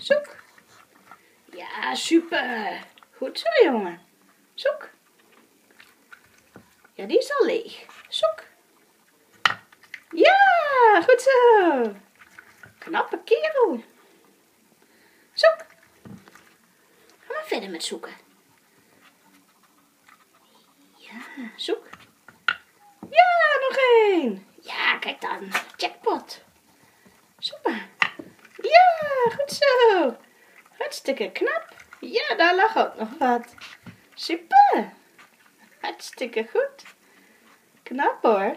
Zoek. Ja, super. Goed zo, jongen. Zoek. Ja, die is al leeg. Zoek. Ja, goed zo. Knappe kerel. Zoek. Ga maar verder met zoeken. Ja, zoek. Ja, nog één. Ja, kijk dan. Jackpot. Ja, goed zo. Hartstikke knap. Ja, daar lag ook nog wat. Super. Hartstikke goed. Knap hoor.